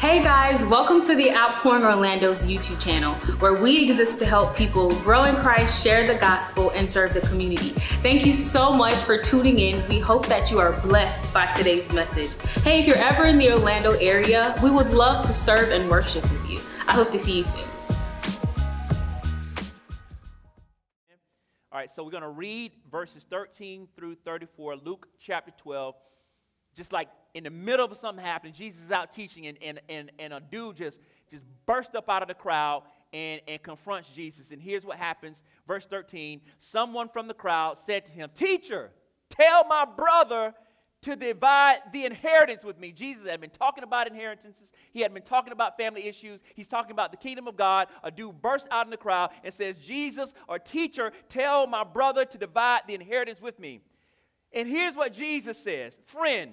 Hey guys, welcome to the Outpouring Orlando's YouTube channel, where we exist to help people grow in Christ, share the gospel, and serve the community. Thank you so much for tuning in. We hope that you are blessed by today's message. Hey, if you're ever in the Orlando area, we would love to serve and worship with you. I hope to see you soon. All right, so we're going to read verses 13 through 34, Luke chapter 12. Just like in the middle of something happening, Jesus is out teaching, and, and, and, and a dude just, just burst up out of the crowd and, and confronts Jesus. And here's what happens. Verse 13 Someone from the crowd said to him, Teacher, tell my brother to divide the inheritance with me. Jesus had been talking about inheritances. He had been talking about family issues. He's talking about the kingdom of God. A dude bursts out in the crowd and says, Jesus or teacher, tell my brother to divide the inheritance with me. And here's what Jesus says Friend,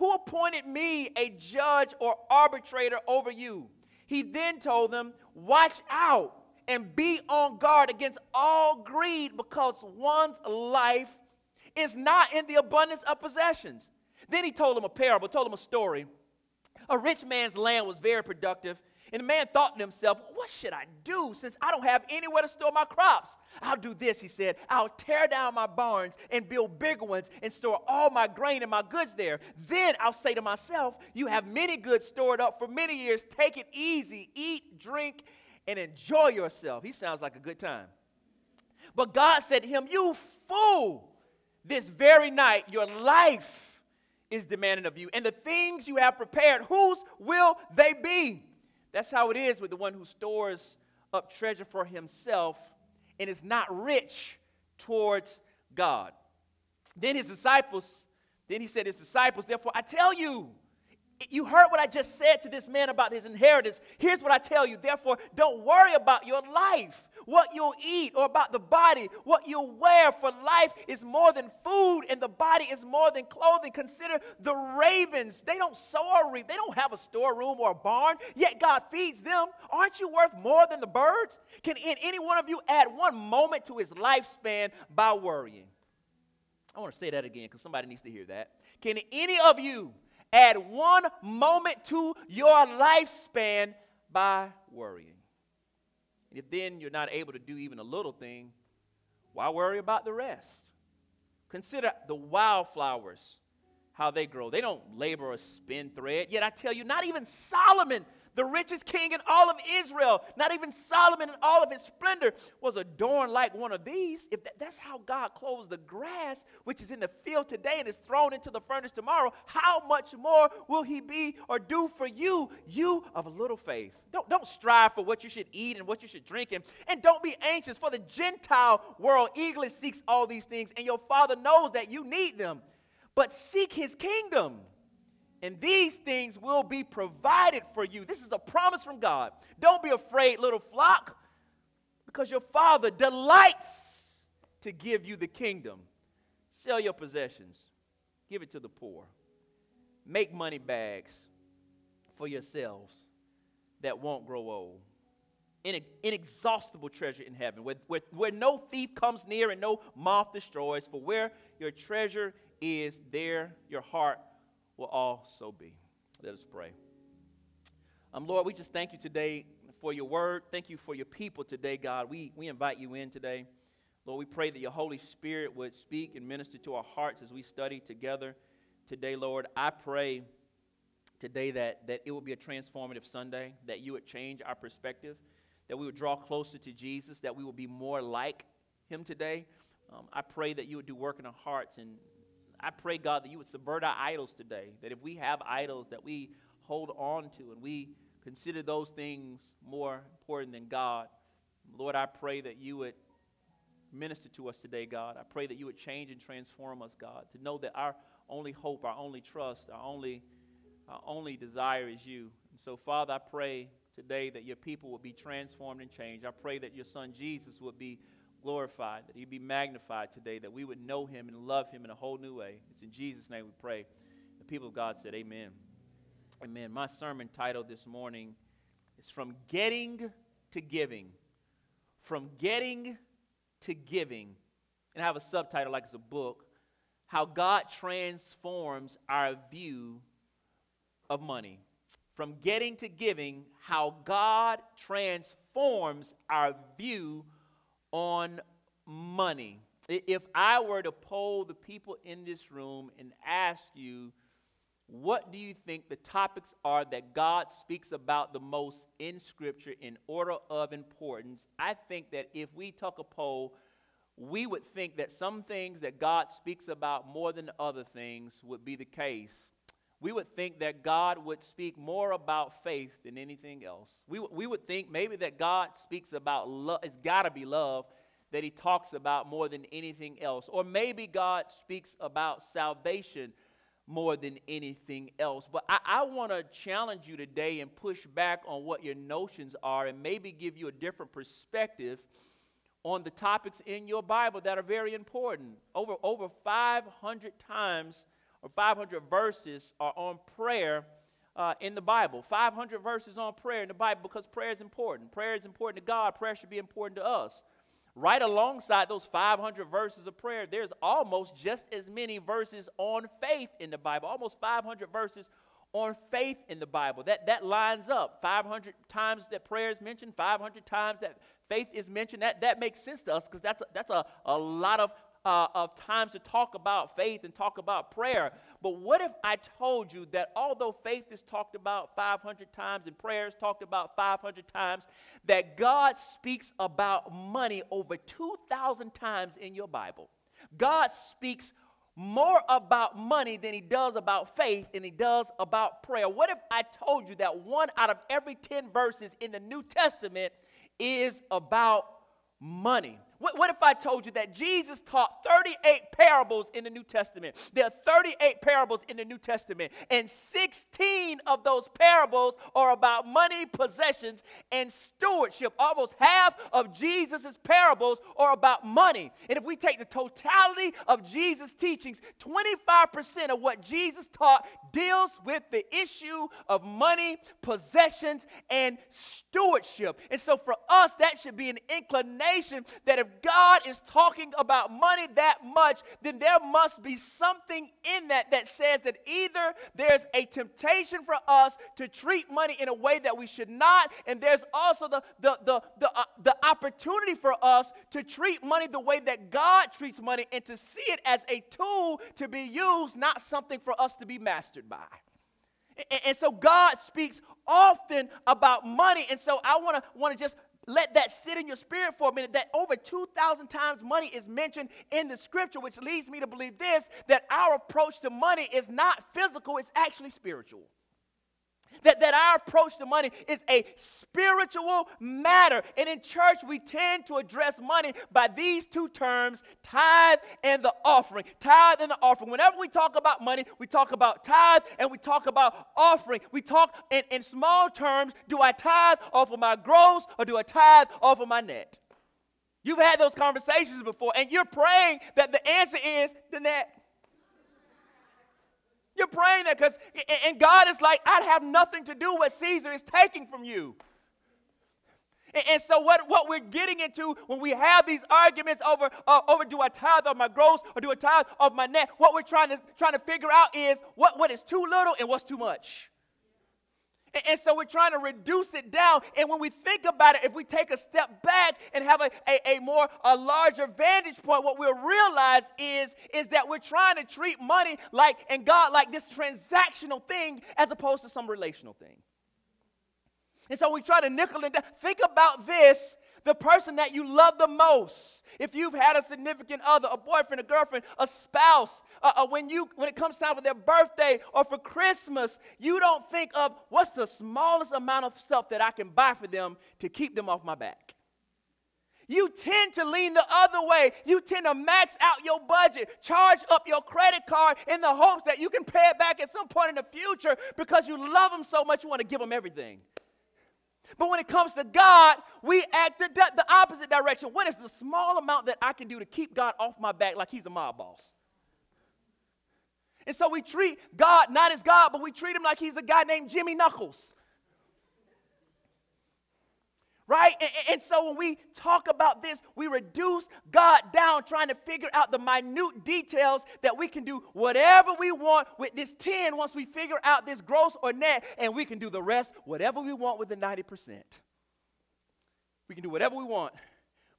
who appointed me a judge or arbitrator over you? He then told them, Watch out and be on guard against all greed because one's life is not in the abundance of possessions. Then he told them a parable, told them a story. A rich man's land was very productive, and the man thought to himself, What should I do since I don't have anywhere to store my crops? I'll do this, he said. I'll tear down my barns and build bigger ones and store all my grain and my goods there. Then I'll say to myself, You have many goods stored up for many years. Take it easy, eat, drink, and enjoy yourself. He sounds like a good time. But God said to him, You fool! This very night, your life is demanded of you. And the things you have prepared, whose will they be? That's how it is with the one who stores up treasure for himself and is not rich towards God. Then his disciples, then he said, His disciples, therefore, I tell you, you heard what I just said to this man about his inheritance. Here's what I tell you. Therefore, don't worry about your life, what you'll eat, or about the body, what you'll wear. For life is more than food, and the body is more than clothing. Consider the ravens. They don't sow or reap, they don't have a storeroom or a barn, yet God feeds them. Aren't you worth more than the birds? Can any one of you add one moment to his lifespan by worrying? I want to say that again because somebody needs to hear that. Can any of you add one moment to your lifespan by worrying. And if then you're not able to do even a little thing, why worry about the rest? Consider the wildflowers, how they grow. They don't labor or spin thread. Yet I tell you, not even Solomon the richest king in all of Israel, not even Solomon in all of his splendor, was adorned like one of these. If that, that's how God clothes the grass, which is in the field today and is thrown into the furnace tomorrow, how much more will he be or do for you, you of a little faith? Don't, don't strive for what you should eat and what you should drink, and, and don't be anxious, for the Gentile world eagerly seeks all these things, and your Father knows that you need them. But seek his kingdom and these things will be provided for you. This is a promise from God. Don't be afraid, little flock, because your Father delights to give you the kingdom. Sell your possessions, give it to the poor. Make money bags for yourselves that won't grow old. inexhaustible treasure in heaven, where, where, where no thief comes near and no moth destroys. For where your treasure is, there your heart will also be. Let us pray. Um, Lord, we just thank you today for your word. Thank you for your people today, God. We, we invite you in today. Lord, we pray that your Holy Spirit would speak and minister to our hearts as we study together today, Lord. I pray today that, that it will be a transformative Sunday, that you would change our perspective, that we would draw closer to Jesus, that we would be more like him today. Um, I pray that you would do work in our hearts and I pray, God, that you would subvert our idols today. That if we have idols that we hold on to and we consider those things more important than God, Lord, I pray that you would minister to us today, God. I pray that you would change and transform us, God, to know that our only hope, our only trust, our only, our only desire is you. And so, Father, I pray today that your people will be transformed and changed. I pray that your son Jesus would be glorified, that he'd be magnified today, that we would know him and love him in a whole new way. It's in Jesus' name we pray. The people of God said, Amen. Amen. My sermon title this morning is From Getting to Giving. From Getting to Giving. And I have a subtitle like it's a book How God Transforms Our View of Money. from getting to giving how God transforms our view on money. If I were to poll the people in this room and ask you, what do you think the topics are that God speaks about the most in Scripture in order of importance? I think that if we took a poll, we would think that some things that God speaks about more than other things would be the case. We would think that God would speak more about faith than anything else. We, we would think maybe that God speaks about love, it's got to be love that he talks about more than anything else. Or maybe God speaks about salvation more than anything else. But I, I want to challenge you today and push back on what your notions are and maybe give you a different perspective on the topics in your Bible that are very important. Over, over 500 times or 500 verses are on prayer uh, in the Bible. 500 verses on prayer in the Bible because prayer is important. Prayer is important to God, prayer should be important to us. Right alongside those 500 verses of prayer, there's almost just as many verses on faith in the Bible, almost 500 verses on faith in the Bible. That, that lines up. 500 times that prayer is mentioned, 500 times that faith is mentioned. That, that makes sense to us because that's, a, that's a, a lot of, uh, of times to talk about faith and talk about prayer. But what if I told you that although faith is talked about 500 times and prayer is talked about 500 times, that God speaks about money over 2,000 times in your Bible? God speaks more about money than he does about faith and he does about prayer. What if I told you that one out of every 10 verses in the New Testament is about money? What, what, if I told you that Jesus taught 38 parables in the New Testament? There are 38 parables in the New Testament, and 16 of those parables are about money, possessions, and stewardship. Almost half of Jesus' parables are about money. And if we take the totality of Jesus' teachings, 25% of what Jesus taught deals with the issue of money, possessions, and stewardship. And so for us, that should be an inclination that if God is talking about money that much, then there must be something in that that says that either there's a temptation for us to treat money in a way that we should not, and there's also the, the, the, the, uh, the opportunity for us to treat money the way that God treats money and to see it as a tool to be used, not something for us to be mastered by. And, and so God speaks often about money. And so I want to want to just let that sit in your spirit for a minute that over 2,000 times money is mentioned in the scripture, which leads me to believe this that our approach to money is not physical, it's actually spiritual. That, that our approach to money is a spiritual matter. And in church, we tend to address money by these two terms tithe and the offering. Tithe and the offering. Whenever we talk about money, we talk about tithe and we talk about offering. We talk in, in small terms do I tithe off of my gross or do I tithe off of my net? You've had those conversations before, and you're praying that the answer is the net. You're praying that because, and God is like, I'd have nothing to do with Caesar is taking from you. And, so, what, what we're getting into when we have these arguments over, uh, over do I tithe of my gross or do I tithe of my net, what we're trying to, trying to figure out is what, what is too little and what's too much. And, so we're trying to reduce it down. And when we think about it, if we take a step back and have a, a, a more, a larger vantage point, what we'll realize is, is that we're trying to treat money like, and God like this transactional thing as opposed to some relational thing. And so we try to nickel and down. Think about this the person that you love the most. If you've had a significant other, a boyfriend, a girlfriend, a spouse, uh, uh, when, you, when it comes time for their birthday or for Christmas, you don't think of what's the smallest amount of stuff that I can buy for them to keep them off my back. You tend to lean the other way. You tend to max out your budget, charge up your credit card in the hopes that you can pay it back at some point in the future because you love them so much you want to give them everything. But when it comes to God, we act the, the opposite direction. What is the small amount that I can do to keep God off my back like he's a mob boss? And so we treat God not as God, but we treat him like he's a guy named Jimmy Knuckles. Right? And, and, so when we talk about this, we reduce God down trying to figure out the minute details that we can do whatever we want with this 10 once we figure out this gross or net, and we can do the rest whatever we want with the 90%. We can do whatever we want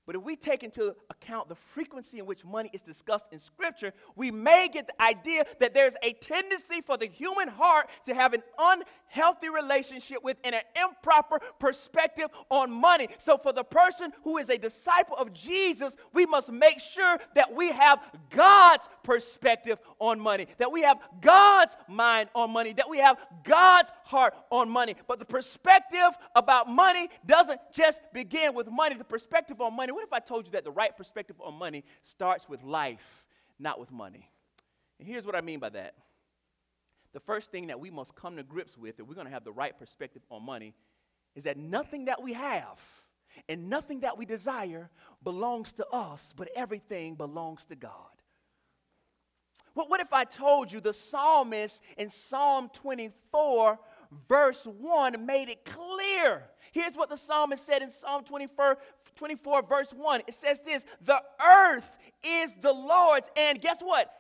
but if we take into account the frequency in which money is discussed in Scripture, we may get the idea that there's a tendency for the human heart to have an unhealthy relationship with and an improper perspective on money. So, for the person who is a disciple of Jesus, we must make sure that we have God's perspective on money, that we have God's mind on money, that we have God's heart on money. But the perspective about money doesn't just begin with money, the perspective on money What if I told you that the right perspective on money starts with life, not with money? And here's what I mean by that. The first thing that we must come to grips with, if we're going to have the right perspective on money, is that nothing that we have and nothing that we desire belongs to us, but everything belongs to God. What, what if I told you the psalmist in Psalm 24, verse 1, made it clear? Here's what the psalmist said in Psalm 24, 24, verse 1. It says this The earth is the Lord's, and guess what?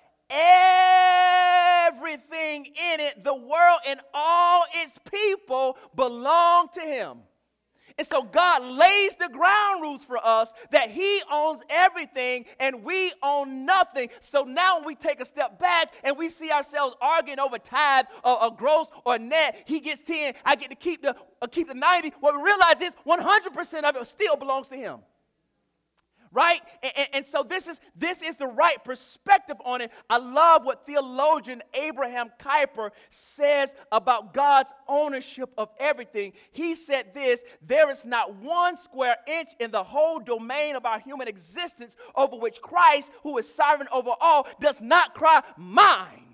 Everything in it, the world and all its people belong to Him. And so God lays the ground rules for us that He owns everything and we own nothing. So now when we take a step back and we see ourselves arguing over tithe or, or gross or net, He gets 10, I get to keep the, uh, keep the 90. What we realize is 100% of it still belongs to Him right? And, and, so this is this is the right perspective on it. I love what theologian Abraham Kuyper says about God's ownership of everything. He said this: there is not one square inch in the whole domain of our human existence over which Christ, who is sovereign over all, does not cry, "Mine."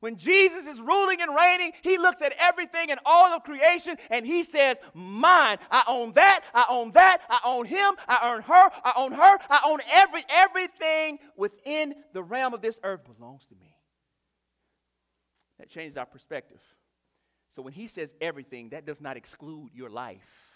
When Jesus is ruling and reigning, he looks at everything and all of creation and he says, Mine. I own that. I own that. I own him. I own her. I own her. I own every, everything within the realm of this earth belongs to me. That changes our perspective. So when he says everything, that does not exclude your life.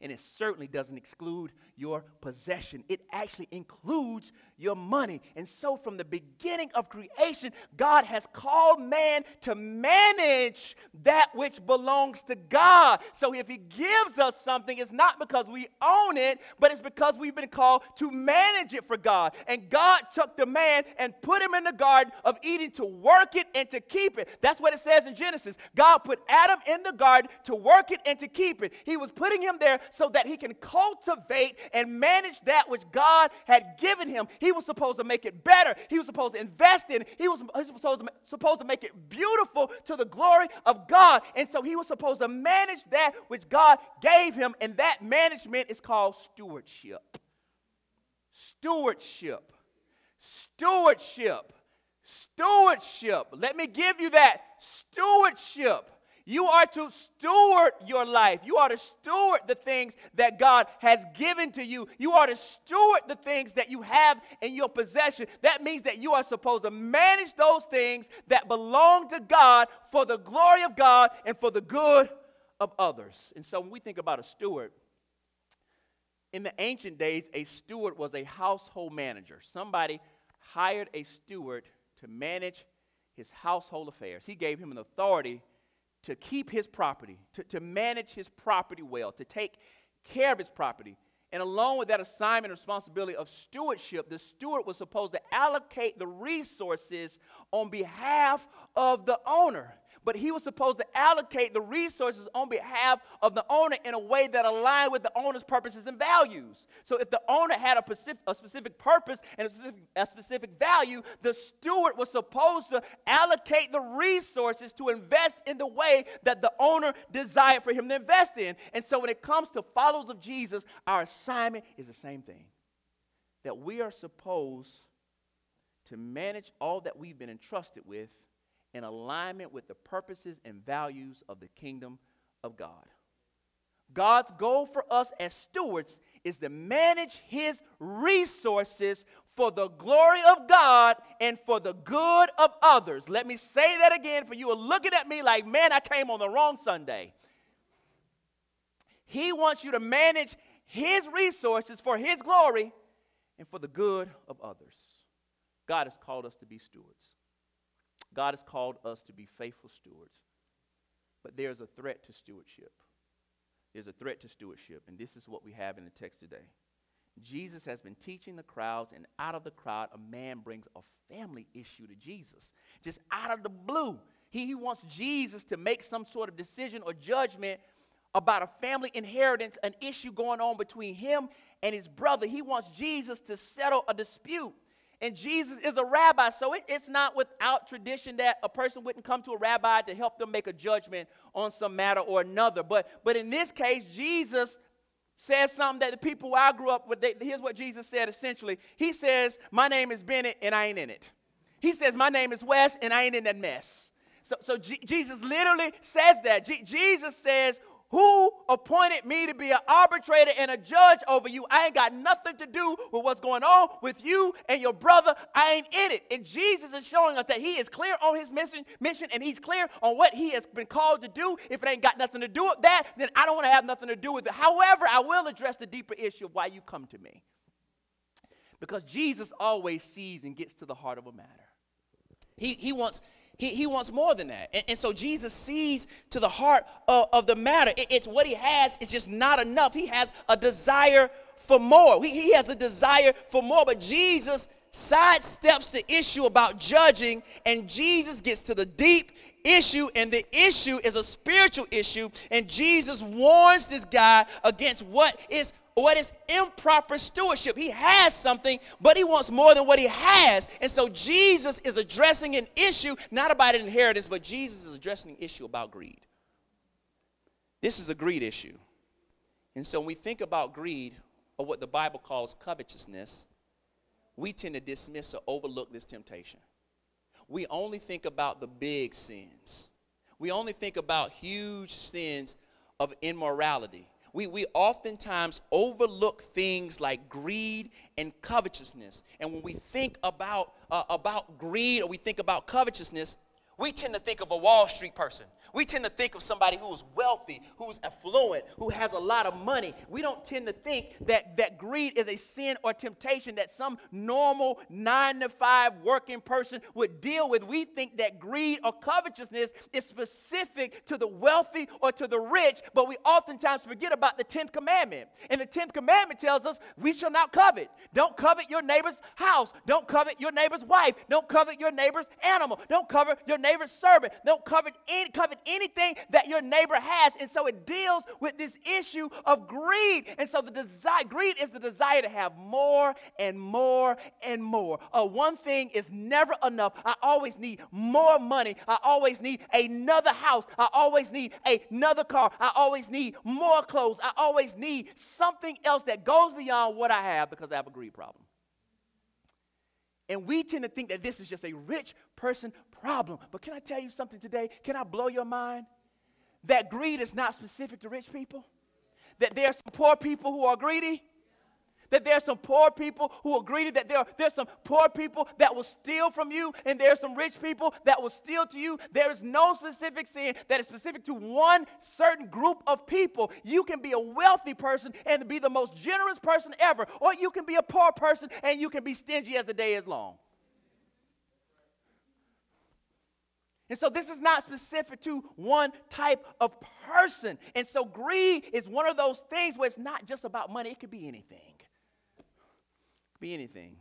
And it certainly doesn't exclude your possession. It actually includes your money. And so, from the beginning of creation, God has called man to manage that which belongs to God. So, if He gives us something, it's not because we own it, but it's because we've been called to manage it for God. And God took the man and put him in the garden of Eden to work it and to keep it. That's what it says in Genesis. God put Adam in the garden to work it and to keep it. He was putting him there so that he can cultivate and manage that which God had given him. He was supposed to make it better. He was supposed to invest in it. He was, he was supposed, to, supposed to make it beautiful to the glory of God. And so he was supposed to manage that which God gave him, and that management is called stewardship. Stewardship. Stewardship. Stewardship. Let me give you that. Stewardship. You are to steward your life. You are to steward the things that God has given to you. You are to steward the things that you have in your possession. That means that you are supposed to manage those things that belong to God for the glory of God and for the good of others. And so when we think about a steward, in the ancient days, a steward was a household manager. Somebody hired a steward to manage his household affairs. He gave him an authority to keep his property, to, to manage his property well, to take care of his property. And along with that assignment and responsibility of stewardship, the steward was supposed to allocate the resources on behalf of the owner but he was supposed to allocate the resources on behalf of the owner in a way that aligned with the owner's purposes and values. So if the owner had a specific, a specific purpose and a specific, a specific value, the steward was supposed to allocate the resources to invest in the way that the owner desired for him to invest in. And so when it comes to followers of Jesus, our assignment is the same thing. That we are supposed to manage all that we've been entrusted with in alignment with the purposes and values of the kingdom of God. God's goal for us as stewards is to manage his resources for the glory of God and for the good of others. Let me say that again for you are looking at me like, man, I came on the wrong Sunday. He wants you to manage His resources for His glory and for the good of others. God has called us to be stewards. God has called us to be faithful stewards. But there's a threat to stewardship. There's a threat to stewardship, and this is what we have in the text today. Jesus has been teaching the crowds, and out of the crowd, a man brings a family issue to Jesus. Just out of the blue, he, he wants Jesus to make some sort of decision or judgment about a family inheritance, an issue going on between him and his brother. He wants Jesus to settle a dispute. And Jesus is a rabbi, so it, it's not without tradition that a person wouldn't come to a rabbi to help them make a judgment on some matter or another. But, but in this case, Jesus says something that the people I grew up with, they, here's what Jesus said essentially. He says, My name is Bennett and I ain't in it. He says, My name is Wes and I ain't in that mess. So, so G- Jesus literally says that. G- Jesus says, who appointed me to be an arbitrator and a judge over you? I ain't got nothing to do with what's going on with you and your brother. I ain't in it. And Jesus is showing us that he is clear on his mission, mission and he's clear on what he has been called to do. If it ain't got nothing to do with that, then I don't want to have nothing to do with it. However, I will address the deeper issue of why you come to me. Because Jesus always sees and gets to the heart of a matter. He, he wants he, he wants more than that. And, and so Jesus sees to the heart of, of the matter. It, it's what he has, it's just not enough. He has a desire for more. He, he has a desire for more. But Jesus sidesteps the issue about judging, and Jesus gets to the deep issue, and the issue is a spiritual issue. And Jesus warns this guy against what is what is improper stewardship. He has something, but he wants more than what he has. And so Jesus is addressing an issue, not about inheritance, but Jesus is addressing an issue about greed. This is a greed issue. And so when we think about greed, or what the Bible calls covetousness, we tend to dismiss or overlook this temptation. We only think about the big sins. We only think about huge sins of immorality we, we oftentimes overlook things like greed and covetousness. And when we think about, uh, about greed or we think about covetousness, we tend to think of a Wall Street person. We tend to think of somebody who's wealthy, who's affluent, who has a lot of money. We don't tend to think that, that greed is a sin or temptation that some normal nine to five working person would deal with. We think that greed or covetousness is specific to the wealthy or to the rich, but we oftentimes forget about the 10th commandment. And the 10th commandment tells us we shall not covet. Don't covet your neighbor's house. Don't covet your neighbor's wife. Don't covet your neighbor's animal. Don't covet your neighbor's servant. Don't covet any, covet anything that your neighbor has. And so it deals with this issue of greed. And so the desire, greed is the desire to have more and more and more. Uh, one thing is never enough. I always need more money. I always need another house. I always need another car. I always need more clothes. I always need something else that goes beyond what I have because I have a greed problem. And we tend to think that this is just a rich person problem. But can I tell you something today? Can I blow your mind? That greed is not specific to rich people. That there are some poor people who are greedy. That there are some poor people who are greedy, that there are there's some poor people that will steal from you, and there are some rich people that will steal to you. There is no specific sin that is specific to one certain group of people. You can be a wealthy person and be the most generous person ever, or you can be a poor person and you can be stingy as the day is long. And so this is not specific to one type of person. And so greed is one of those things where it's not just about money, it could be anything. Be anything.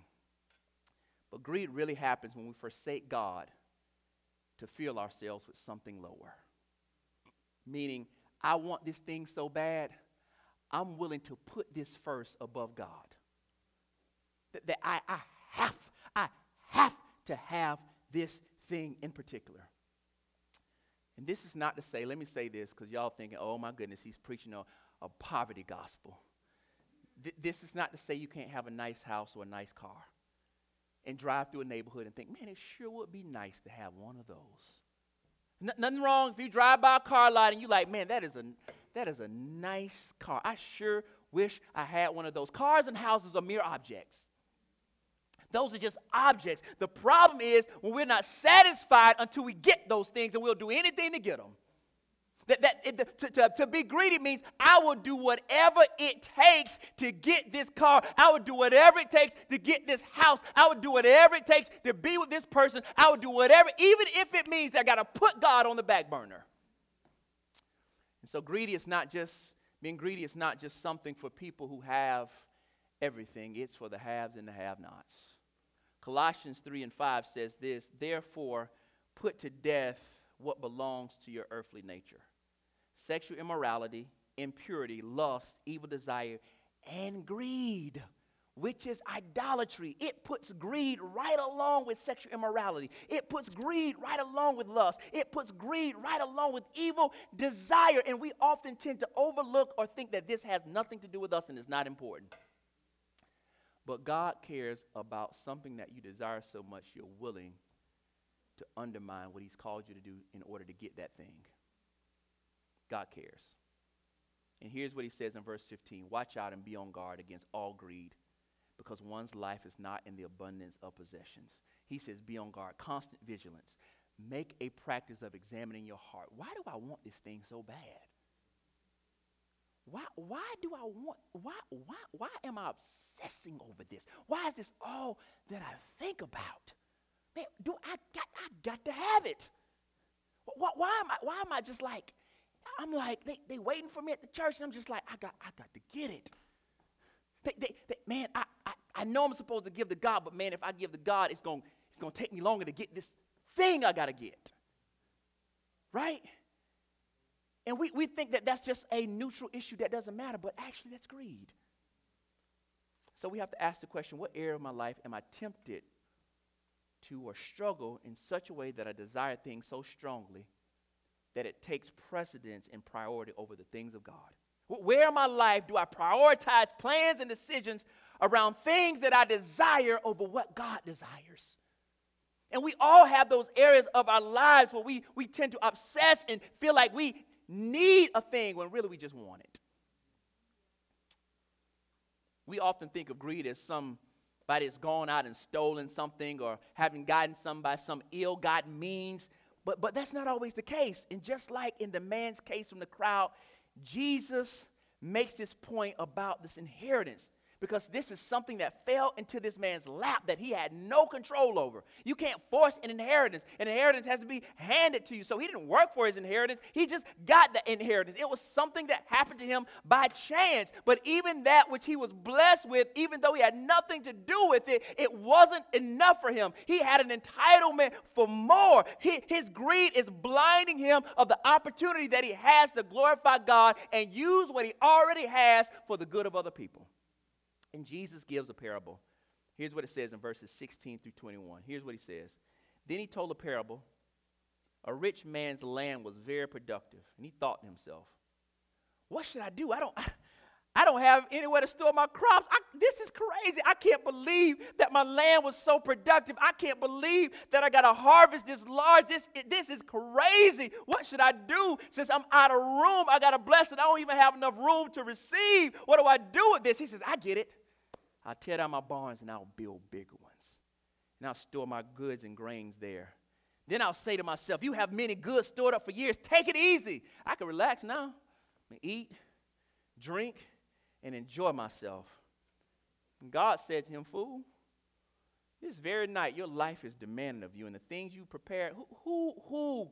But greed really happens when we forsake God to fill ourselves with something lower. Meaning, I want this thing so bad, I'm willing to put this first above God. That, that I, I have, I have to have this thing in particular. And this is not to say, let me say this because y'all thinking, oh my goodness, he's preaching a, a poverty gospel. Th- this is not to say you can't have a nice house or a nice car and drive through a neighborhood and think, man, it sure would be nice to have one of those. N- nothing wrong if you drive by a car lot and you're like, man, that is a that is a nice car. I sure wish I had one of those. Cars and houses are mere objects. Those are just objects. The problem is when we're not satisfied until we get those things, and we'll do anything to get them. That, that it, to, to, to be greedy means I will do whatever it takes to get this car. I will do whatever it takes to get this house. I will do whatever it takes to be with this person. I will do whatever, even if it means I got to put God on the back burner. And so greedy is not just, being greedy is not just something for people who have everything, it's for the haves and the have nots. Colossians 3 and 5 says this Therefore, put to death what belongs to your earthly nature sexual immorality, impurity, lust, evil desire, and greed, which is idolatry. It puts greed right along with sexual immorality. It puts greed right along with lust. It puts greed right along with evil desire. And we often tend to overlook or think that this has nothing to do with us and is not important. But God cares about something that you desire so much you're willing to undermine what He's called you to do in order to get that thing. God cares. And here's what He says in verse 15 Watch out and be on guard against all greed, because one's life is not in the abundance of possessions. He says, Be on guard, constant vigilance. Make a practice of examining your heart. Why do I want this thing so bad? Why, why do I want, why, why, why am I obsessing over this? Why is this all that I think about? Man, do I got, I got to have it. Why, why, am I, why am I just like, I'm like, they, they waiting for me at the church, and I'm just like, I got, I got to get it. They, they, they, man, I, I, I know I'm supposed to give to God, but man, if I give to God, it's going it's gonna take me longer to get this thing I got to get. Right? And we, we think that that's just a neutral issue that doesn't matter, but actually, that's greed. So we have to ask the question what area of my life am I tempted to or struggle in such a way that I desire things so strongly that it takes precedence and priority over the things of God? Where in my life do I prioritize plans and decisions around things that I desire over what God desires? And we all have those areas of our lives where we, we tend to obsess and feel like we need a thing when really we just want it. We often think of greed as somebody that's gone out and stolen something or having gotten some by some ill gotten means. But, but that's not always the case. And just like in the man's case from the crowd, Jesus makes this point about this inheritance because this is something that fell into this man's lap that he had no control over. You can't force an inheritance. An inheritance has to be handed to you. So he didn't work for his inheritance, he just got the inheritance. It was something that happened to him by chance. But even that which he was blessed with, even though he had nothing to do with it, it wasn't enough for him. He had an entitlement for more. He, his greed is blinding him of the opportunity that he has to glorify God and use what he already has for the good of other people. And Jesus gives a parable. Here's what it says in verses 16 through 21. Here's what he says. Then he told a parable. A rich man's land was very productive, and he thought to himself, What should I do? I don't. I, I don't have anywhere to store my crops. I, this is crazy. I can't believe that my land was so productive. I can't believe that I got a harvest this large. This, this is crazy. What should I do since I'm out of room? I got a blessing. I don't even have enough room to receive. What do I do with this? He says, I get it. I'll tear down my barns and I'll build bigger ones. And I'll store my goods and grains there. Then I'll say to myself, You have many goods stored up for years. Take it easy. I can relax now. And eat, drink, and enjoy myself. And God said to him, Fool, this very night your life is demanding of you, and the things you prepare, who, who, who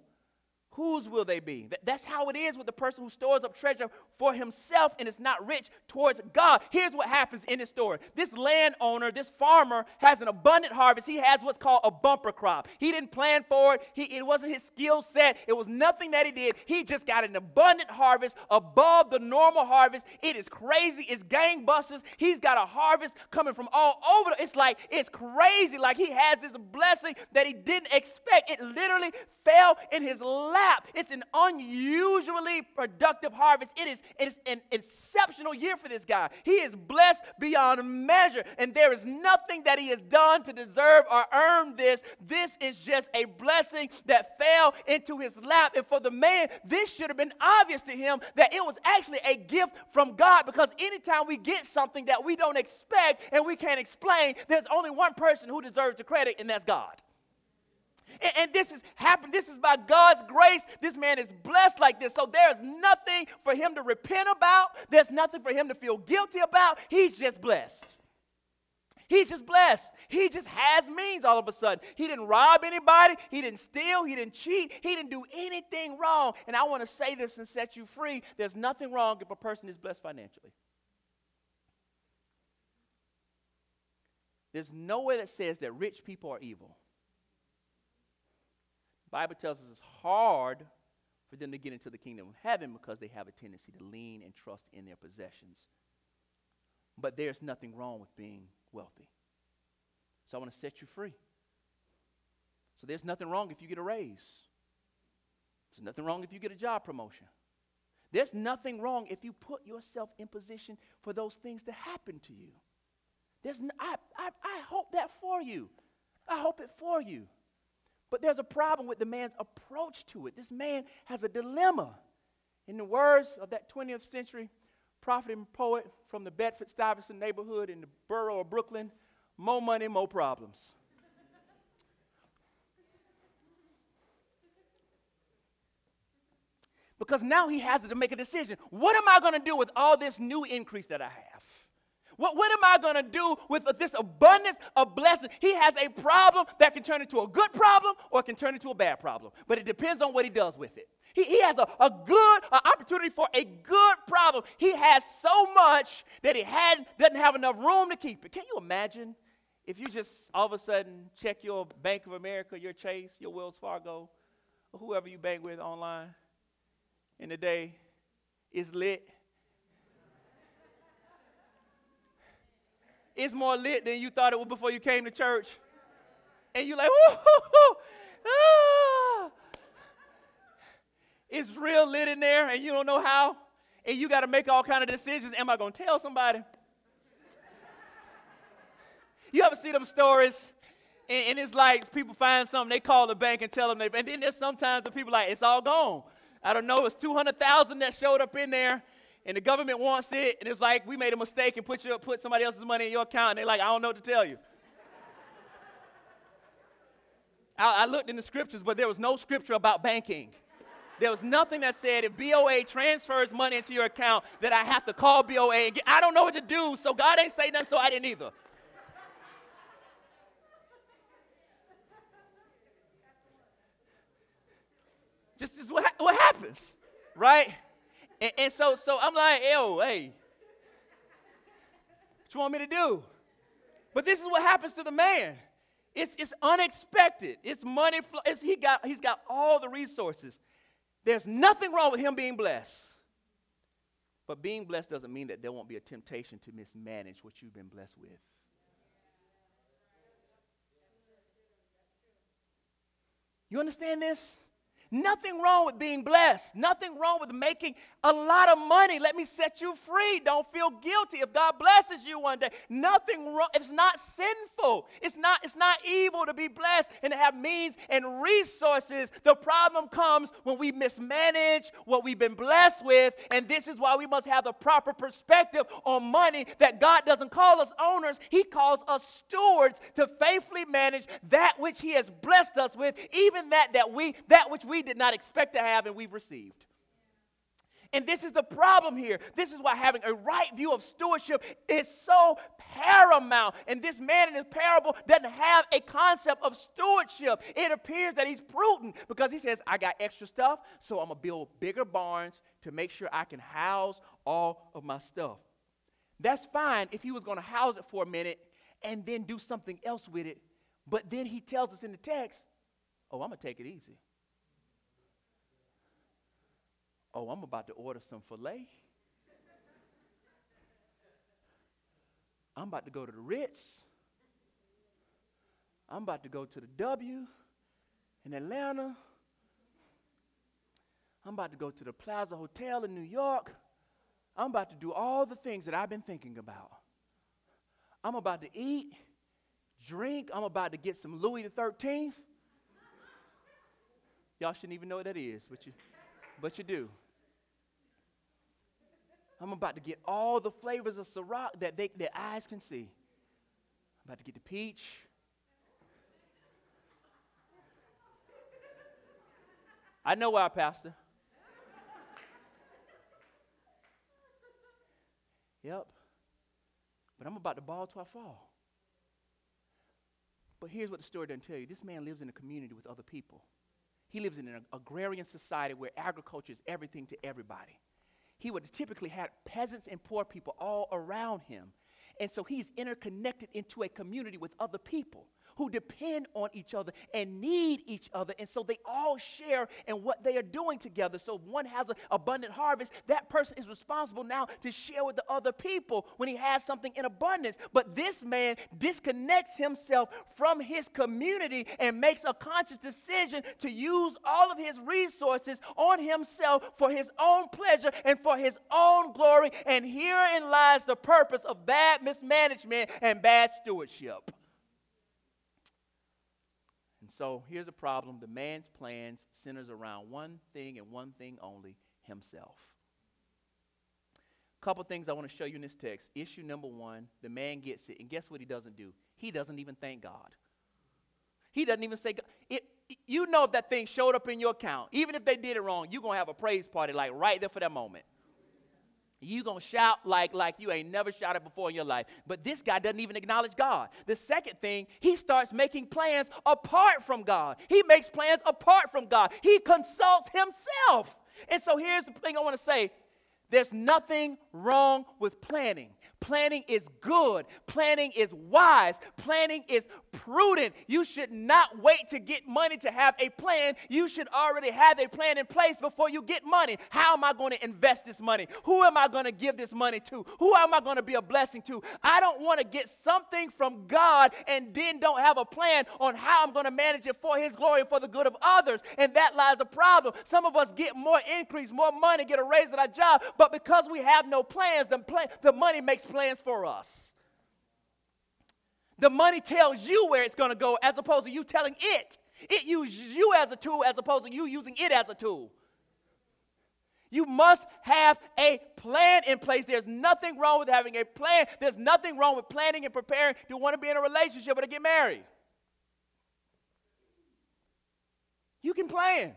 whose will they be? That's how it is with the person who stores up treasure for himself and is not rich towards God. Here's what happens in this story this landowner, this farmer, has an abundant harvest. He has what's called a bumper crop. He didn't plan for it, he, it wasn't his skill set, it was nothing that he did. He just got an abundant harvest above the normal harvest. It is crazy, it's gangbusters. He's got a harvest coming from all over. It's like, it's crazy. Like he has this blessing that he didn't expect. It literally fell in his lap It's an unusually productive harvest. It is, it is an exceptional year for this guy. He is blessed beyond measure, and there is nothing that he has done to deserve or earn this. This is just a blessing that fell into his lap. And for the man, this should have been obvious to him that it was actually a gift from God because anytime we get something that we don't expect and we can't explain, there's only one person who deserves the credit, and that's God. And, and, this has happened. This is by God's grace. This man is blessed like this. So there's nothing for him to repent about. There's nothing for him to feel guilty about. He's just blessed. He's just blessed. He just has means all of a sudden. He didn't rob anybody. He didn't steal. He didn't cheat. He didn't do anything wrong. And I want to say this and set you free. There's nothing wrong if a person is blessed financially. There's nowhere that says that rich people are evil. Bible tells us it's hard for them to get into the kingdom of heaven because they have a tendency to lean and trust in their possessions. But there's nothing wrong with being wealthy. So I want to set you free. So there's nothing wrong if you get a raise. There's nothing wrong if you get a job promotion. There's nothing wrong if you put yourself in position for those things to happen to you. There's n- I, I, I hope that for you. I hope it for you. But there's a problem with the man's approach to it. This man has a dilemma. In the words of that 20th century prophet and poet from the Bedford Stuyvesant neighborhood in the borough of Brooklyn, more money, more problems. because now he has to make a decision. What am I going to do with all this new increase that I have? What, what am I going to do with this abundance of blessing? He has a problem that can turn into a good problem or can turn into a bad problem. But it depends on what he does with it. He, he has a, a good a opportunity for a good problem. He has so much that he had, doesn't have enough room to keep it. Can you imagine if you just all of a sudden check your Bank of America, your Chase, your Wells Fargo, or whoever you bank with online, and the day is lit it's more lit than you thought it was before you came to church. And you're like, whoo, ah. It's real lit in there, and you don't know how. And you got to make all kind of decisions. Am I going to tell somebody? you ever see them stories? And, and, it's like people find something, they call the bank and tell them they. And then there's sometimes the people like, it's all gone. I don't know, it's 200,000 that showed up in there and the government wants it, and it's like we made a mistake and put, your, put somebody else's money in your account, and they're like, I don't know what to tell you. I, I looked in the scriptures, but there was no scripture about banking. There was nothing that said if BOA transfers money into your account that I have to call BOA and get, I don't know what to do, so God ain't say nothing, so I didn't either. just, just what, what happens, right? And, and so, so I'm like, yo, hey, what you want me to do? But this is what happens to the man. It's, it's unexpected. It's money. It's, he got, he's got all the resources. There's nothing wrong with him being blessed. But being blessed doesn't mean that there won't be a temptation to mismanage what you've been blessed with. You understand this? Nothing wrong with being blessed. Nothing wrong with making a lot of money. Let me set you free. Don't feel guilty if God blesses you one day. Nothing wrong. It's not sinful. It's not, it's not evil to be blessed and to have means and resources. The problem comes when we mismanage what we've been blessed with. And this is why we must have the proper perspective on money that God doesn't call us owners. He calls us stewards to faithfully manage that which He has blessed us with, even that that we that which we did not expect to have and we've received. And this is the problem here. This is why having a right view of stewardship is so paramount. And this man in this parable doesn't have a concept of stewardship. It appears that he's prudent because he says, I got extra stuff, so I'm going to build bigger barns to make sure I can house all of my stuff. That's fine if he was going to house it for a minute and then do something else with it. But then he tells us in the text, oh, I'm going to take it easy. Oh, I'm about to order some filet. I'm about to go to the Ritz. I'm about to go to the W in Atlanta. I'm about to go to the Plaza Hotel in New York. I'm about to do all the things that I've been thinking about. I'm about to eat, drink. I'm about to get some Louis the 13th. Y'all shouldn't even know what that is, but you, but you do. I'm about to get all the flavors of Ciroc that they, their eyes can see. I'm about to get the peach. I know why, Pastor. yep. But I'm about to ball till I fall. But here's what the story doesn't tell you this man lives in a community with other people. He lives in an agrarian society where agriculture is everything to everybody. He would typically have peasants and poor people all around him. And so he's interconnected into a community with other people who depend on each other and need each other. And so they all share in what they are doing together. So if one has an abundant harvest, that person is responsible now to share with the other people when he has something in abundance. But this man disconnects himself from his community and makes a conscious decision to use all of his resources on himself for his own pleasure and for his own glory. And herein lies the purpose of bad mismanagement and bad stewardship. So here's a problem the man's plans centers around one thing and one thing only himself. A couple things I want to show you in this text. Issue number one the man gets it, and guess what he doesn't do? He doesn't even thank God. He doesn't even say, it, you know if that thing showed up in your account, even if they did it wrong, you're going to have a praise party like right there for that moment you gonna shout like like you ain't never shouted before in your life. But this guy doesn't even acknowledge god. The second thing he starts making plans apart from god. He makes plans apart from god. He consults himself. And so here's the thing i want to say there's nothing wrong with planning Planning is good. Planning is wise. Planning is prudent. You should not wait to get money to have a plan. You should already have a plan in place before you get money. How am I going to invest this money? Who am I going to give this money to? Who am I going to be a blessing to? I don't want to get something from God and then don't have a plan on how I'm going to manage it for His glory and for the good of others. And that lies a problem. Some of us get more increase, more money, get a raise at our job, but because we have no plans, the, plan, the money makes plans for us. The money tells you where it's going to go as opposed to you telling it. It uses you as a tool as opposed to you using it as a tool. You must have a plan in place. There's nothing wrong with having a plan. There's nothing wrong with planning and preparing to want to be in a relationship or to get married. You can plan.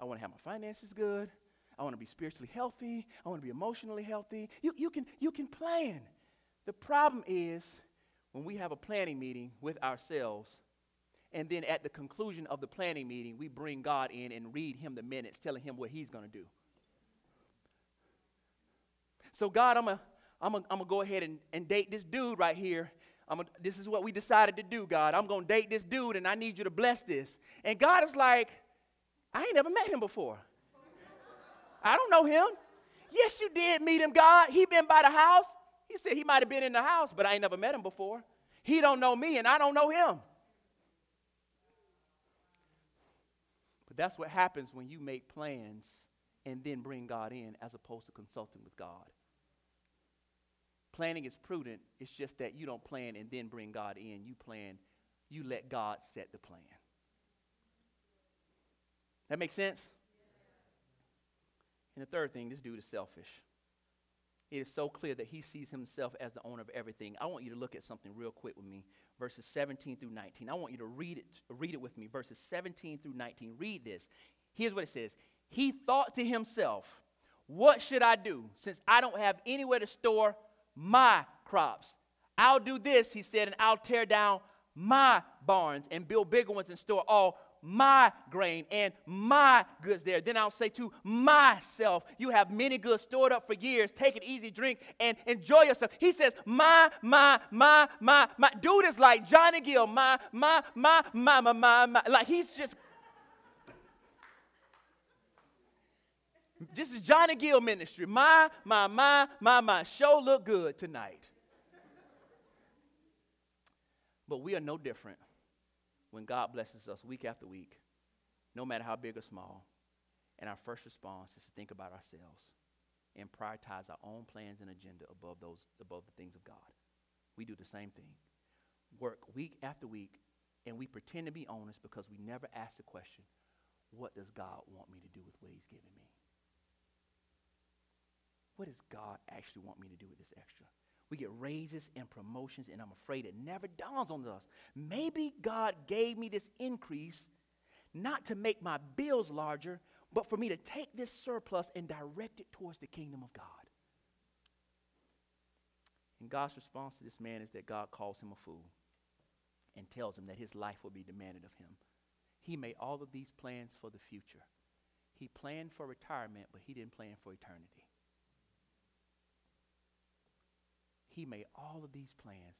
I want to have my finances good. I want to be spiritually healthy. I want to be emotionally healthy. You, you, can, you can plan. The problem is when we have a planning meeting with ourselves, and then at the conclusion of the planning meeting, we bring God in and read Him the minutes, telling Him what He's going to do. So, God, I'm going I'm to I'm go ahead and, and date this dude right here. I'm a, this is what we decided to do, God. I'm going to date this dude, and I need you to bless this. And God is like, I ain't never met him before. I don't know him. Yes, you did meet him, God. He been by the house. He said he might have been in the house, but I ain't never met him before. He don't know me, and I don't know him. But that's what happens when you make plans and then bring God in as opposed to consulting with God. Planning is prudent. It's just that you don't plan and then bring God in. You plan, you let God set the plan. That makes sense? And the third thing, this dude is selfish. It is so clear that he sees himself as the owner of everything. I want you to look at something real quick with me, verses 17 through 19. I want you to read it, read it with me, verses 17 through 19. Read this. Here's what it says He thought to himself, What should I do since I don't have anywhere to store my crops? I'll do this, he said, and I'll tear down my barns and build bigger ones and store all my grain and my goods there. Then I'll say to myself, You have many goods stored up for years. Take an easy drink and enjoy yourself. He says, My, my, my, my, my. Dude is like Johnny Gill. My, my, my, my, my, my, my. Like he's just. This is Johnny Gill ministry. My, my, my, my, my. Show look good tonight. But we are no different when God blesses us week after week, no matter how big or small. And our first response is to think about ourselves and prioritize our own plans and agenda above those above the things of God. We do the same thing. Work week after week, and we pretend to be owners because we never ask the question, what does God want me to do with what he's given me? What does God actually want me to do with this extra? We get raises and promotions, and I'm afraid it never dawns on us. Maybe God gave me this increase not to make my bills larger, but for me to take this surplus and direct it towards the kingdom of God. And God's response to this man is that God calls him a fool and tells him that his life will be demanded of him. He made all of these plans for the future. He planned for retirement, but he didn't plan for eternity. He made all of these plans.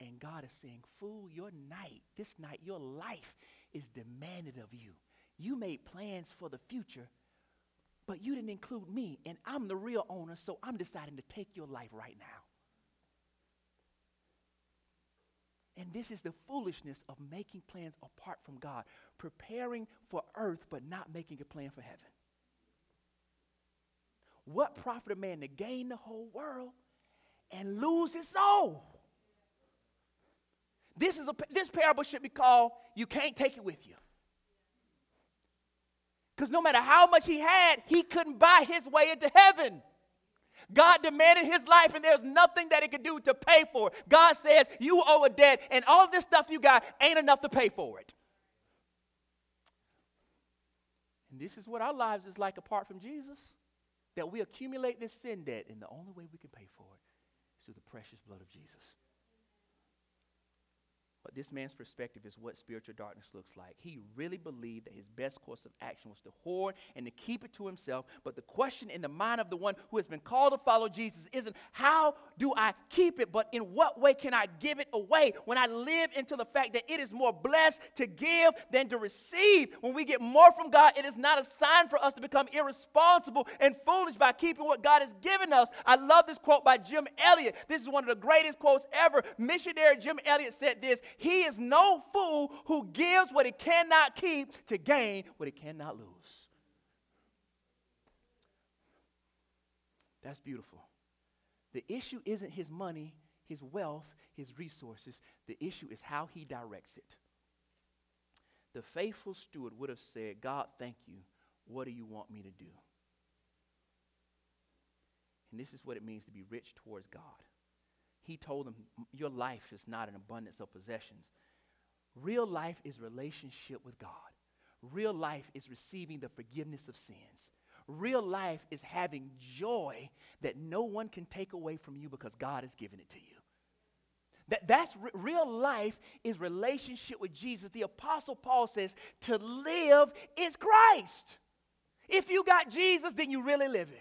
And God is saying, Fool, your night, this night, your life is demanded of you. You made plans for the future, but you didn't include me, and I'm the real owner, so I'm deciding to take your life right now. And this is the foolishness of making plans apart from God, preparing for earth but not making a plan for heaven. What profit a man to gain the whole world and lose his soul? This, is a, this parable should be called You Can't Take It With You. Because no matter how much he had, he couldn't buy his way into heaven. God demanded his life, and there's nothing that he could do to pay for it. God says, You owe a debt, and all this stuff you got ain't enough to pay for it. And this is what our lives is like apart from Jesus that we accumulate this sin debt, and the only way we can pay for it through the precious blood of Jesus. But this man's perspective is what spiritual darkness looks like. He really believed that his best course of action was to hoard and to keep it to himself. But the question in the mind of the one who has been called to follow Jesus isn't how do I keep it, but in what way can I give it away when I live into the fact that it is more blessed to give than to receive. When we get more from God, it is not a sign for us to become irresponsible and foolish by keeping what God has given us. I love this quote by Jim Elliot. This is one of the greatest quotes ever. Missionary Jim Elliot said this he is no fool who gives what he cannot keep to gain what he cannot lose. That's beautiful. The issue isn't his money, his wealth, his resources. The issue is how he directs it. The faithful steward would have said, God, thank you. What do you want me to do? And this is what it means to be rich towards God he told them, Your life is not an abundance of possessions. Real life is relationship with God. Real life is receiving the forgiveness of sins. Real life is having joy that no one can take away from you because God has given it to you. That, that's re- real life is relationship with Jesus. The Apostle Paul says to live is Christ. If you got Jesus, then you're really living.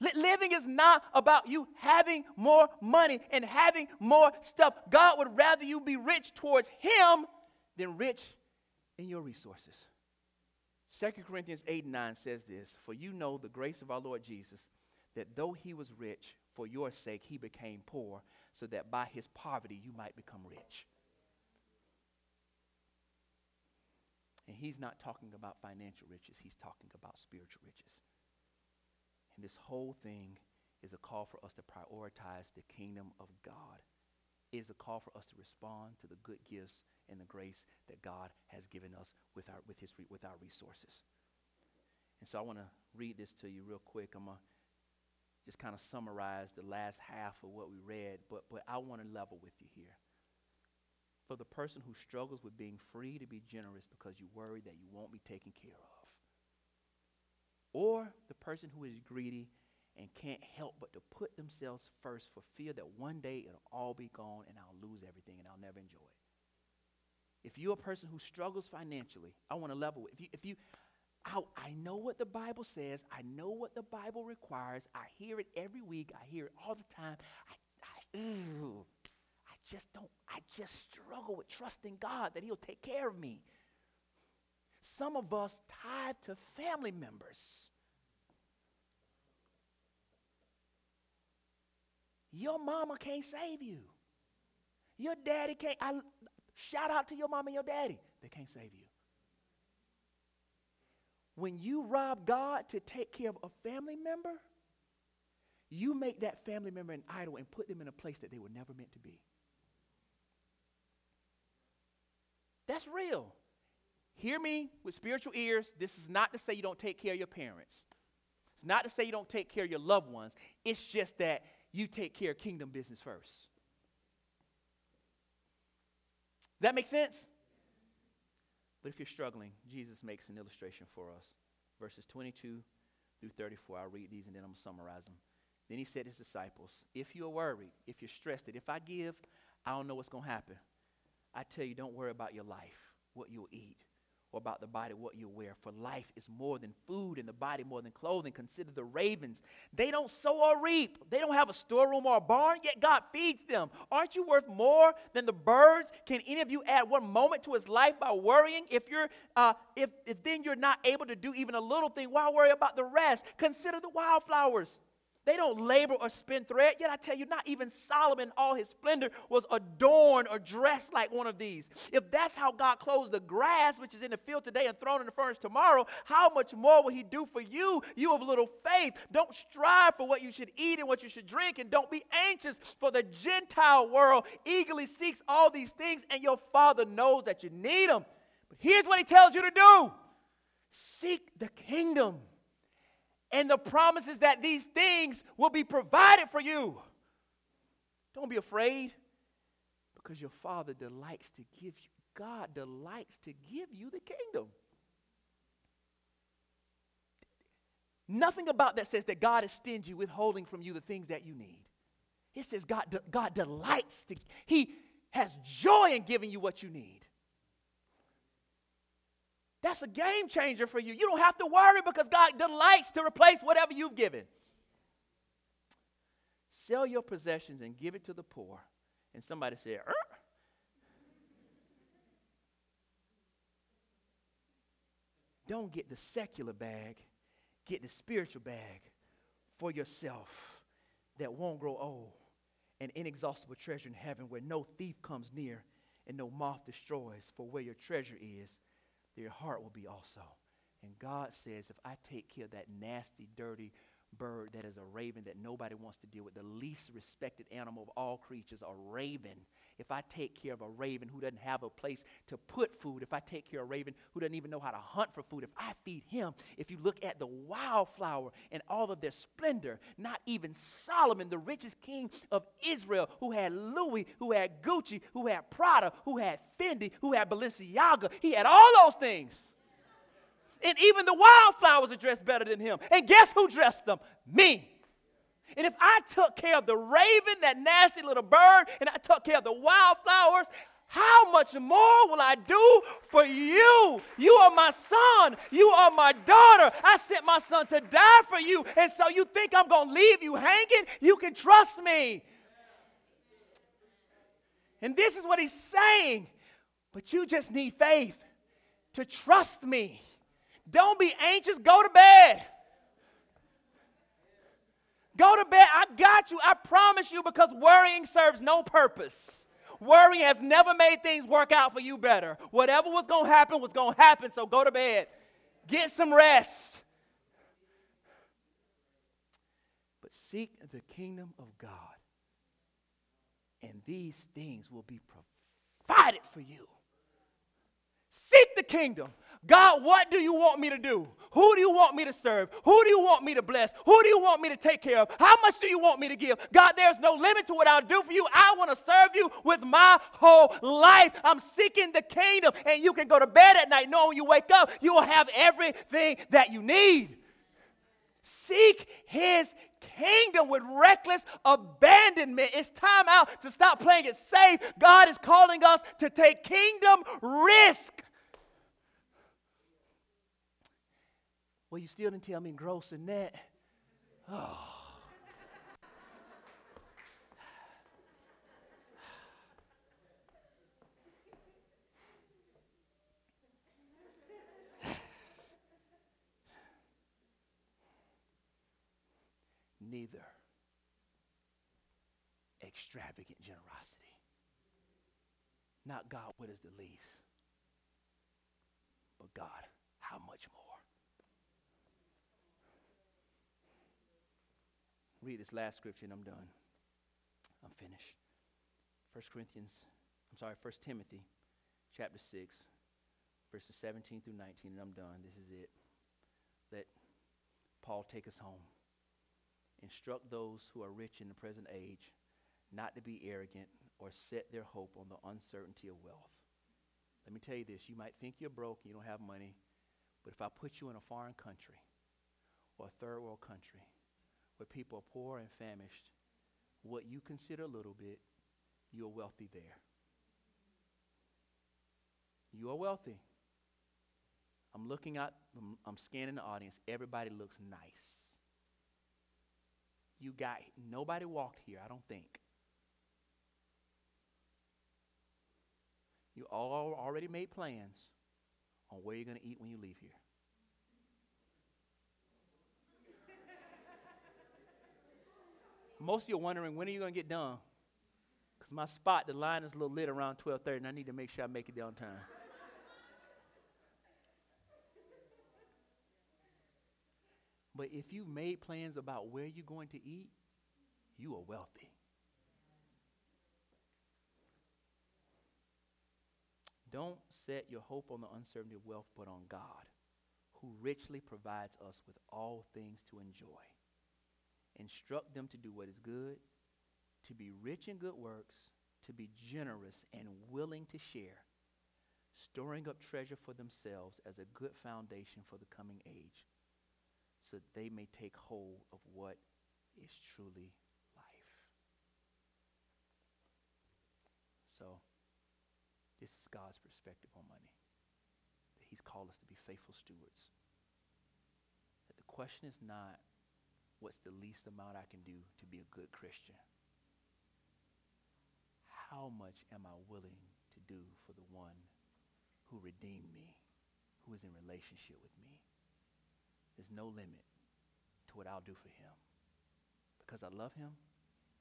Living is not about you having more money and having more stuff. God would rather you be rich towards Him than rich in your resources. 2 Corinthians 8 and 9 says this For you know the grace of our Lord Jesus, that though He was rich, for your sake He became poor, so that by His poverty you might become rich. And He's not talking about financial riches, He's talking about spiritual riches. And this whole thing is a call for us to prioritize the kingdom of God. It is a call for us to respond to the good gifts and the grace that God has given us with our, with his, with our resources. And so I want to read this to you real quick. I'm going to just kind of summarize the last half of what we read, but, but I want to level with you here. For the person who struggles with being free to be generous because you worry that you won't be taken care of or the person who is greedy and can't help but to put themselves first for fear that one day it'll all be gone and I'll lose everything and I'll never enjoy it. If you're a person who struggles financially, I want to level with. If you, if you I, I know what the Bible says. I know what the Bible requires. I hear it every week. I hear it all the time. I, I, ew, I just don't, I just struggle with trusting God that He'll take care of me. Some of us tied to family members. Your mama can't save you. Your daddy can't. I, shout out to your mama and your daddy. They can't save you. When you rob God to take care of a family member, you make that family member an idol and put them in a place that they were never meant to be. That's real. Hear me with spiritual ears. This is not to say you don't take care of your parents. It's not to say you don't take care of your loved ones. It's just that you take care of kingdom business first. That makes sense? But if you're struggling, Jesus makes an illustration for us. Verses 22 through 34. I'll read these and then I'm going to summarize them. Then he said to his disciples, If you're worried, if you're stressed, that if I give, I don't know what's going to happen. I tell you, don't worry about your life, what you'll eat, or about the body, what you wear. For life is more than food, and the body more than clothing. Consider the ravens. They don't sow or reap, they don't have a storeroom or a barn, yet God feeds them. Aren't you worth more than the birds? Can any of you add one moment to his life by worrying? If you're, uh, if, if then you're not able to do even a little thing, why worry about the rest? Consider the wildflowers. They don't labor or spin thread. Yet I tell you, not even Solomon, all his splendor, was adorned or dressed like one of these. If that's how God clothes the grass, which is in the field today and thrown in the furnace tomorrow, how much more will he do for you, you of little faith? Don't strive for what you should eat and what you should drink, and don't be anxious, for the Gentile world eagerly seeks all these things, and your Father knows that you need them. But here's what he tells you to do seek the kingdom and the promises that these things will be provided for you. Don't be afraid because your Father delights to give you, God delights to give you the kingdom. Nothing about that says that God is stingy withholding from you the things that you need. It says God, God delights to, He has joy in giving you what you need. That's a game changer for you. You don't have to worry because God delights to replace whatever you've given. Sell your possessions and give it to the poor. And somebody said, er? Don't get the secular bag, get the spiritual bag for yourself that won't grow old, an inexhaustible treasure in heaven where no thief comes near and no moth destroys. For where your treasure is, your heart will be also. And God says, if I take care of that nasty, dirty bird that is a raven that nobody wants to deal with, the least respected animal of all creatures, a raven. If I take care of a raven who doesn't have a place to put food, if I take care of a raven who doesn't even know how to hunt for food, if I feed him, if you look at the wildflower and all of their splendor, not even Solomon, the richest king of Israel, who had Louis, who had Gucci, who had Prada, who had Fendi, who had Balenciaga, he had all those things. And even the wildflowers are dressed better than him. And guess who dressed them? Me. And if I took care of the raven, that nasty little bird, and I took care of the wildflowers, how much more will I do for you? You are my son. You are my daughter. I sent my son to die for you. And so you think I'm going to leave you hanging? You can trust me. And this is what he's saying. But you just need faith to trust me. Don't be anxious. Go to bed. Go to bed. I got you. I promise you because worrying serves no purpose. Worry has never made things work out for you better. Whatever was going to happen was going to happen, so go to bed. Get some rest. But seek the kingdom of God, and these things will be provided for you. Seek the kingdom. God, what do you want me to do? Who do you want me to serve? Who do you want me to bless? Who do you want me to take care of? How much do you want me to give? God, there's no limit to what I'll do for you. I want to serve you with my whole life. I'm seeking the kingdom, and you can go to bed at night knowing you wake up, you will have everything that you need. Seek his kingdom with reckless abandonment. It's time out to stop playing it safe. God is calling us to take kingdom risk. Well, you still didn't tell me gross and net. Oh. Neither extravagant generosity. Not God, what is the least? But God, how much more? Read this last scripture and I'm done. I'm finished. 1 Corinthians, I'm sorry, 1 Timothy chapter 6, verses 17 through 19, and I'm done. This is it. Let Paul take us home. Instruct those who are rich in the present age not to be arrogant or set their hope on the uncertainty of wealth. Let me tell you this you might think you're broke, you don't have money, but if I put you in a foreign country or a third world country where people are poor and famished, what you consider a little bit, you're wealthy there. You are wealthy. I'm looking at, I'm, I'm scanning the audience. Everybody looks nice. You got, nobody walked here, I don't think. You all already made plans on where you're going to eat when you leave here. Most of you are wondering when are you going to get done? Because my spot, the line is a little lit around 12:30, and I need to make sure I make it there on time. But if you made plans about where you're going to eat, you are wealthy. Don't set your hope on the uncertainty of wealth, but on God, who richly provides us with all things to enjoy. Instruct them to do what is good, to be rich in good works, to be generous and willing to share, storing up treasure for themselves as a good foundation for the coming age so that they may take hold of what is truly life. So, this is God's perspective on money. That He's called us to be faithful stewards. That the question is not, what's the least amount I can do to be a good Christian? How much am I willing to do for the one who redeemed me, who is in relationship with me? There's no limit to what I'll do for him because I love him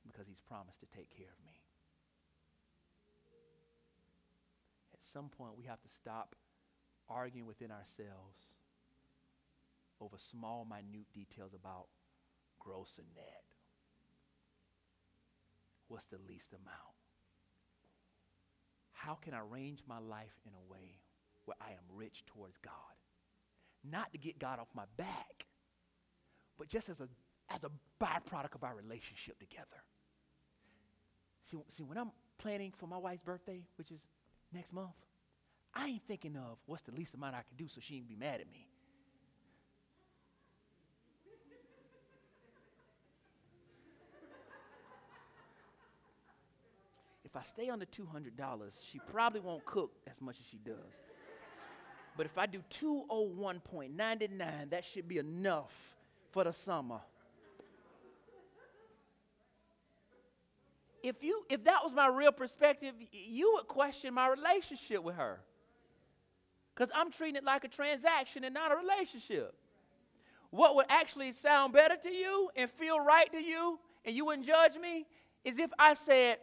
because he's promised to take care of me. At some point, we have to stop arguing within ourselves over small, minute details about gross and net. What's the least amount? How can I arrange my life in a way where I am rich towards God? not to get God off my back, but just as a, as a byproduct of our relationship together. See, see, when I'm planning for my wife's birthday, which is next month, I ain't thinking of what's the least amount I can do so she ain't be mad at me. If I stay under $200, she probably won't cook as much as she does. But if I do 201.99, that should be enough for the summer. If, you, if that was my real perspective, you would question my relationship with her. Because I'm treating it like a transaction and not a relationship. What would actually sound better to you and feel right to you, and you wouldn't judge me, is if I said,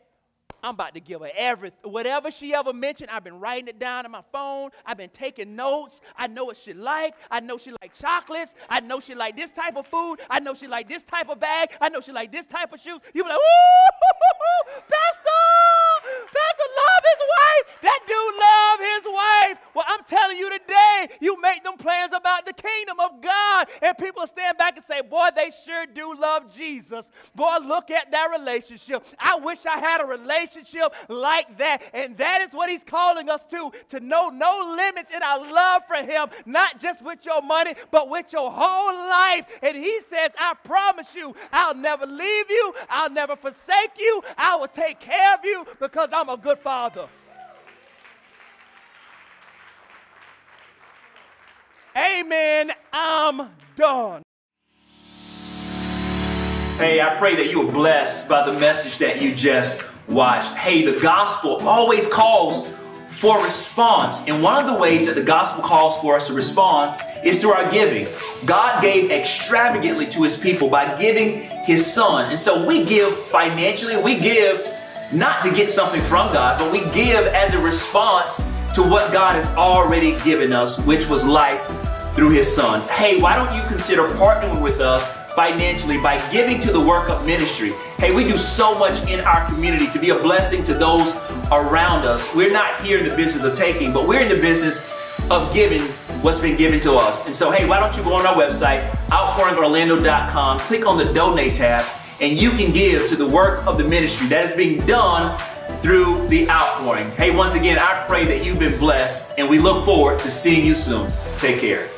I'm about to give her everything. Whatever she ever mentioned, I've been writing it down on my phone. I've been taking notes. I know what she like. I know she like chocolates. I know she like this type of food. I know she like this type of bag. I know she like this type of shoes. You be like, ooh, Pastor, Pastor his wife. That dude love his wife. Well, I'm telling you today, you make them plans about the kingdom of God, and people stand back and say, boy, they sure do love Jesus. Boy, look at that relationship. I wish I had a relationship relationship like that. And that is what he's calling us to, to know no limits in our love for him, not just with your money, but with your whole life. And he says, I promise you, I'll never leave you, I'll never forsake you, I will take care of you because I'm a good father. Amen. I'm done. Hey, I pray that you were blessed by the message that you just watched. Hey, the gospel always calls for response. And one of the ways that the gospel calls for us to respond is through our giving. God gave extravagantly to his people by giving his son. And so we give financially, we give not to get something from God, but we give as a response to what God has already given us, which was life through his son. Hey, why don't you consider partnering with us financially by giving to the work of ministry. Hey, we do so much in our community to be a blessing to those around us. We're not here in the business of taking, but we're in the business of giving what's been given to us. And so, hey, why don't you go on our website, outpouringorlando.com, click on the donate tab, and you can give to the work of the ministry that is being done through the outpouring. Hey, once again, I pray that you've been blessed, and we look forward to seeing you soon. Take care.